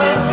Amen.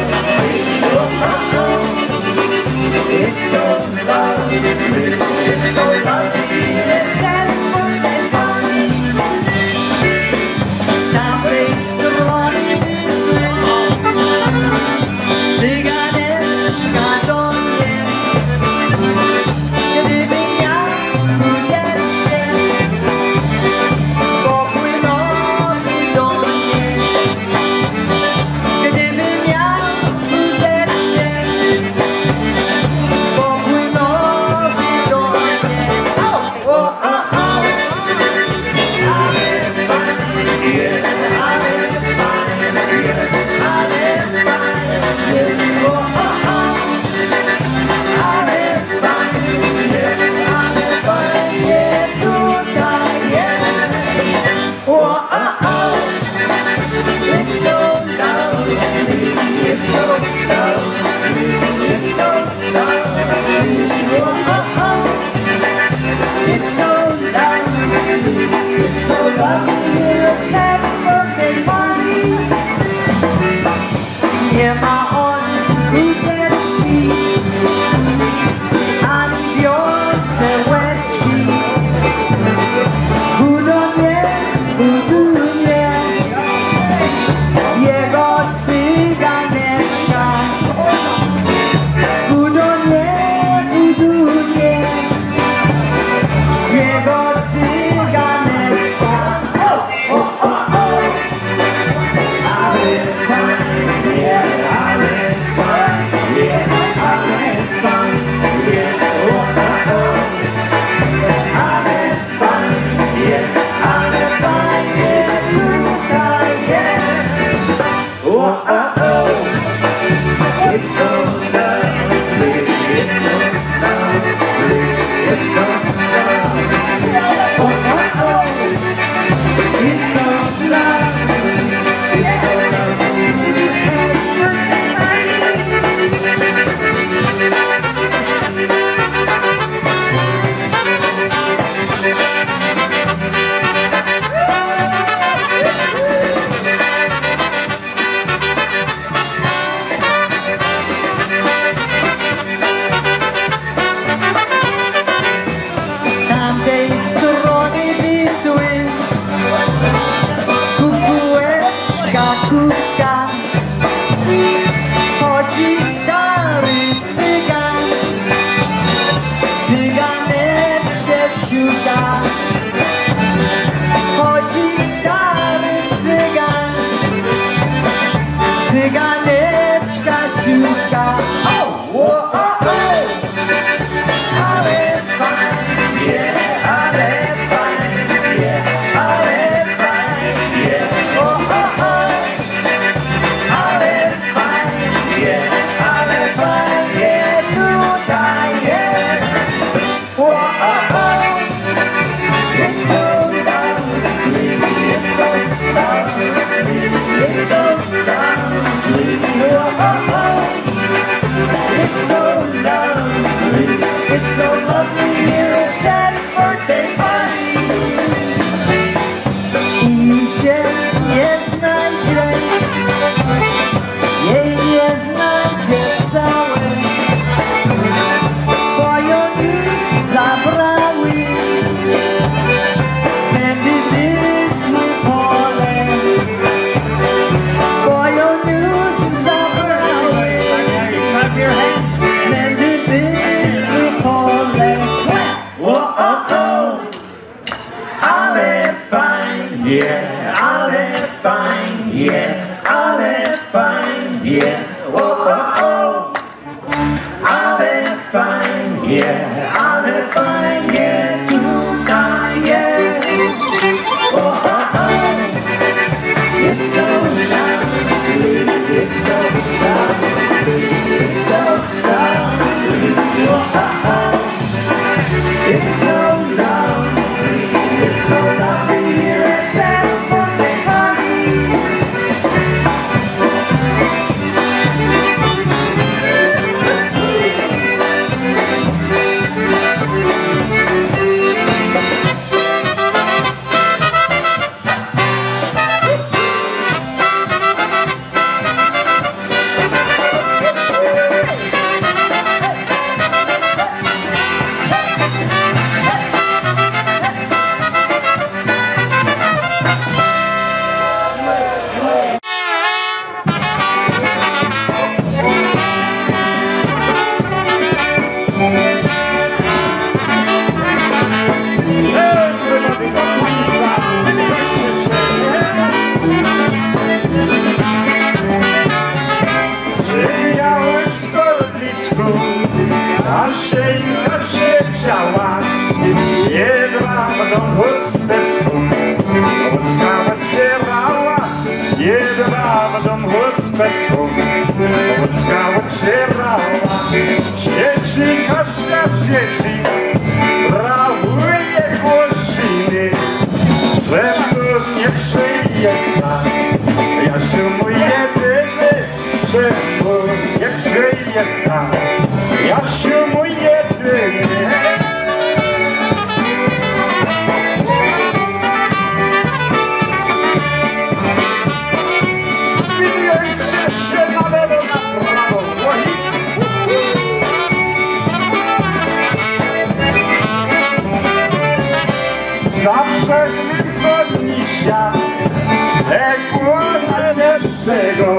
Saudade ya e cuore del sego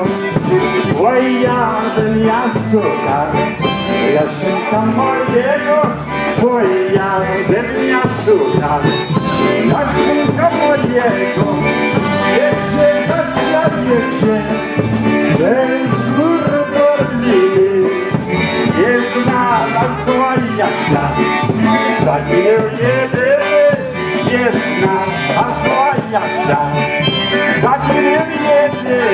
guaiate mi assoca e la scelta mordego guaiate mi assoca la scelta mordego e c'è la że c'è Jest na nas swoja ślad, za nie чудесно освояться, за дверь едет.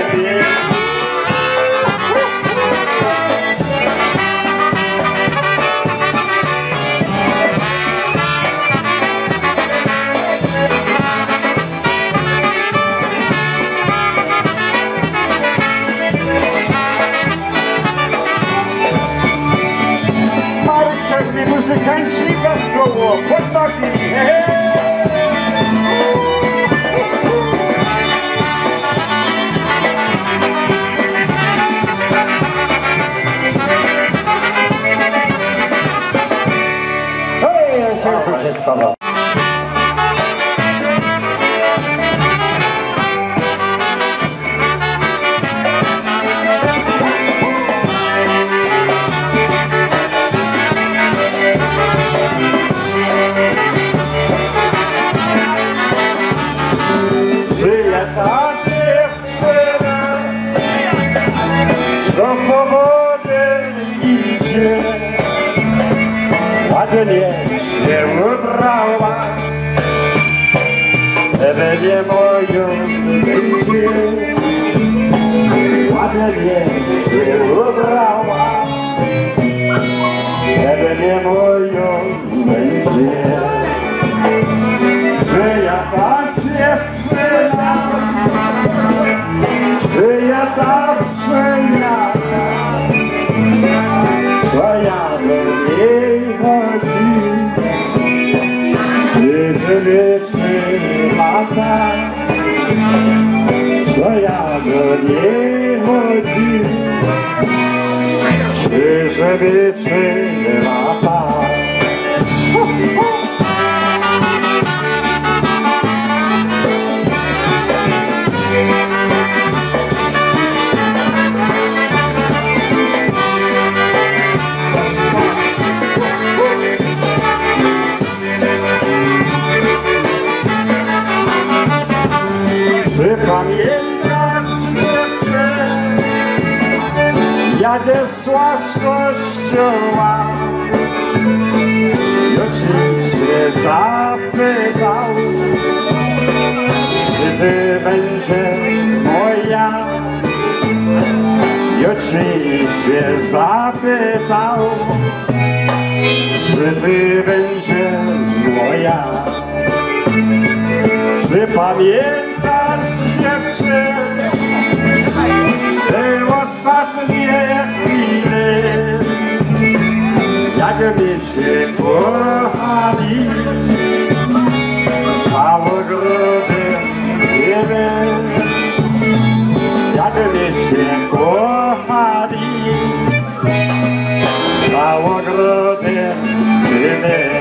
Żeby przybyła kościoła. I oczywiście zapytał, czy ty będziesz moja? I oczywiście zapytał, czy ty będziesz moja. Czy pamiętasz dziewczę te ostatnie chwile, jak mi się kochali Samogroby wiemy Jak mi się kochali Samogroby wiemy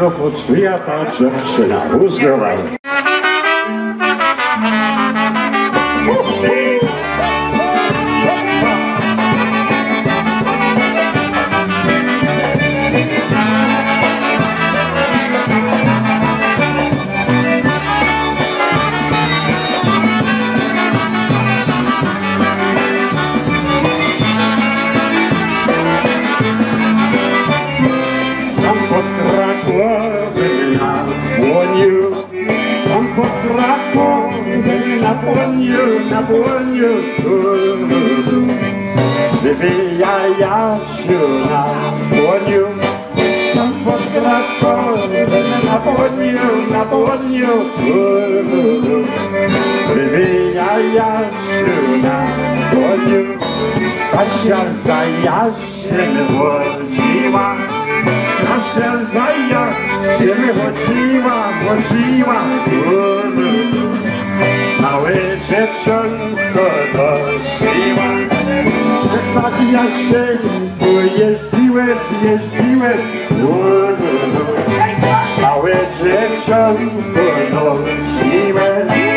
papierów od świata dziewczyna uzdrowa. Na błoniu Tam pod kratorem na błoniu, na błoniu Wywinia Jasiu na błoniu Kasia za Jasiem chodziła Kasia za Jasiem chodziła, chodziła Małe dziewczonko nosiła Nawija się, jeździłeś, jeździłeś Całe dzieciątko nosiłem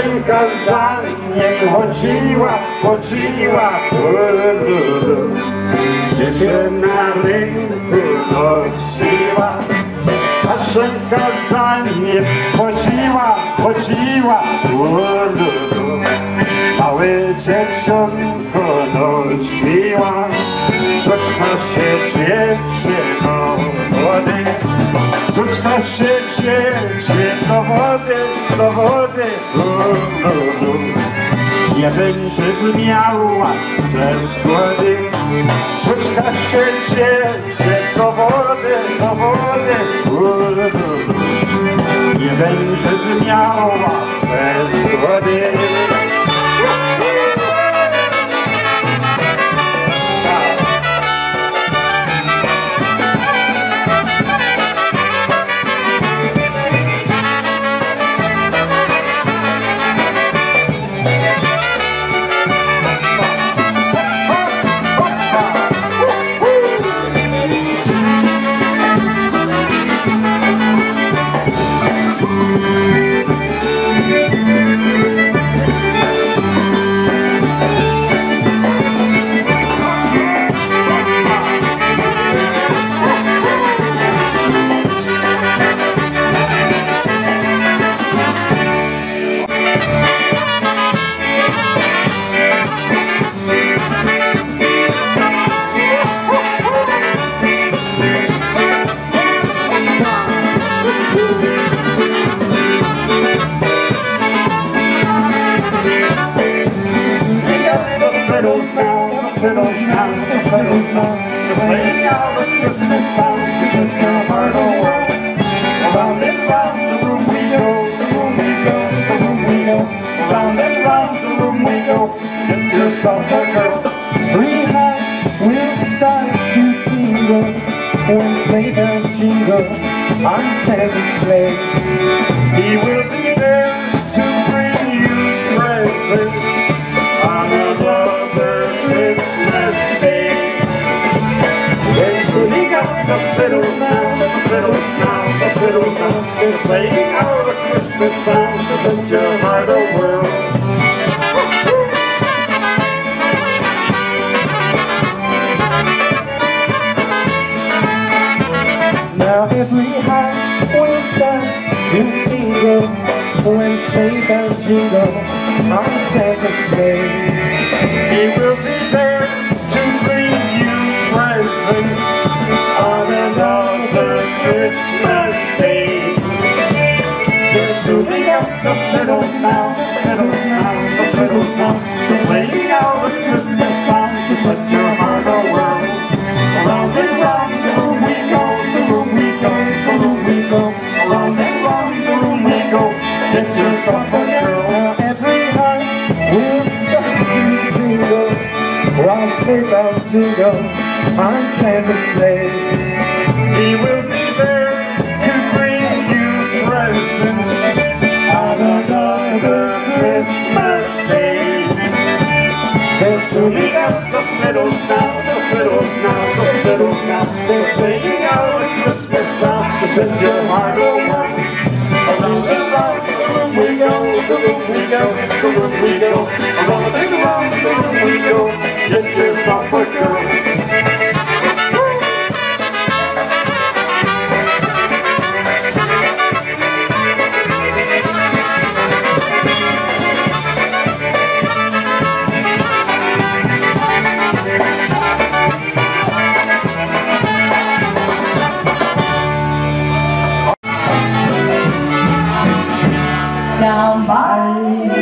Kaszynka za nim chodziła, chodziła. Dziewczyna rynku nosiła, Kaszynka za nim chodziła, chodziła. Małe dziewczonko nosiła, Rzuć nas się dziewczyno do wody. Rzuć nas się dziewczyn do wody, do wody. Nie będziesz miała przez głody Rzuć nas się dziewczyn do wody, do wody. Nie będziesz miała przez głody Round and round the room we go. Get yourself a girl. High will start to tingle when sleigh bells jingle on Santa's sleigh. He will be there to bring you presents on another Christmas day. Let's ring out the fiddles now, the fiddles now, the fiddles now. They're playing out a Christmas song to set your heart a whirl. Now every high will start to tingle when sleigh bells jingle on Santa's sleigh. He will be there to bring you presents Christmas day. They're tuning out the fiddles now, the fiddles now, the fiddles now. They're playing out a Christmas song to set your heart a whirl. Round and round the room we go, the room we go, the room we go. Round and round the room we go. Get yourself a girl. Every high will start to tingle sleigh bells jingle on Santa's sleigh. He will playing out Christmas song your heart a whirl. Around and round the room we go, the room we go, the room we go. Around the room we go. Get yourself a to down by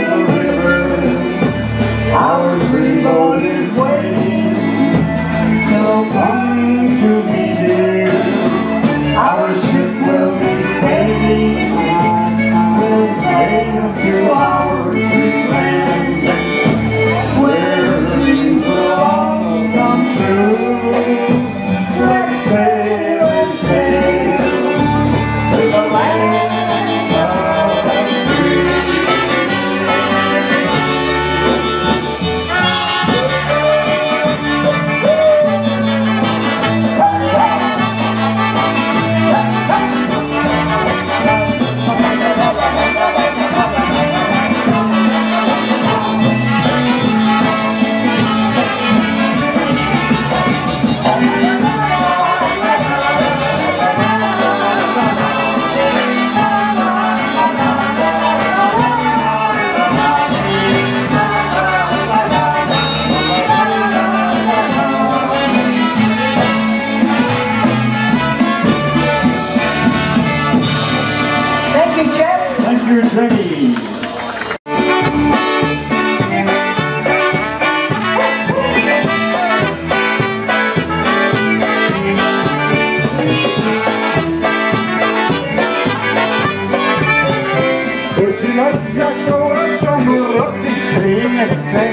srdce,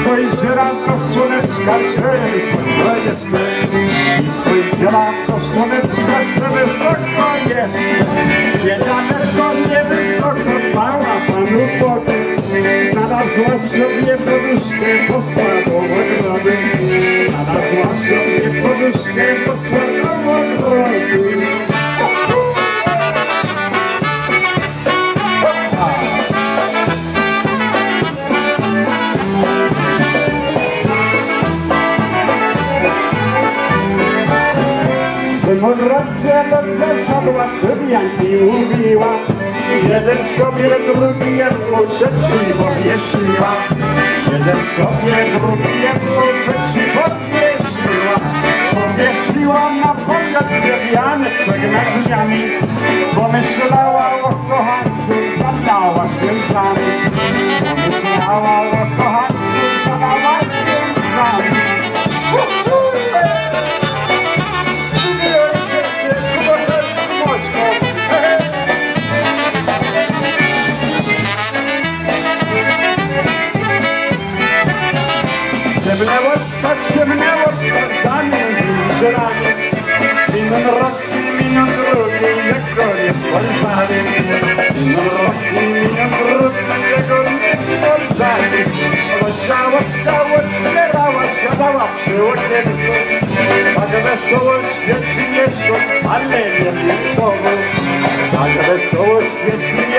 spojš žránko slunecka převes, to je stejný, spojš žránko slunecka převes, tak Szadła, Trzybianki mówiła. Jeden sobie, drugi jedno, trzeci powiesiła Jeden sobie, drugi jedno, trzeci powiesiła Powiesiła na powiat drewniany nad drzwiami Pomyślała o kochanku, zadała święcami Pomyślała o kochanku, zadała święcami śpierała, siadała przy okienku. Tak wesoło świeci miesiąc, ale nie wieczoro. Tak wesoło świeci miesiąc, ale nie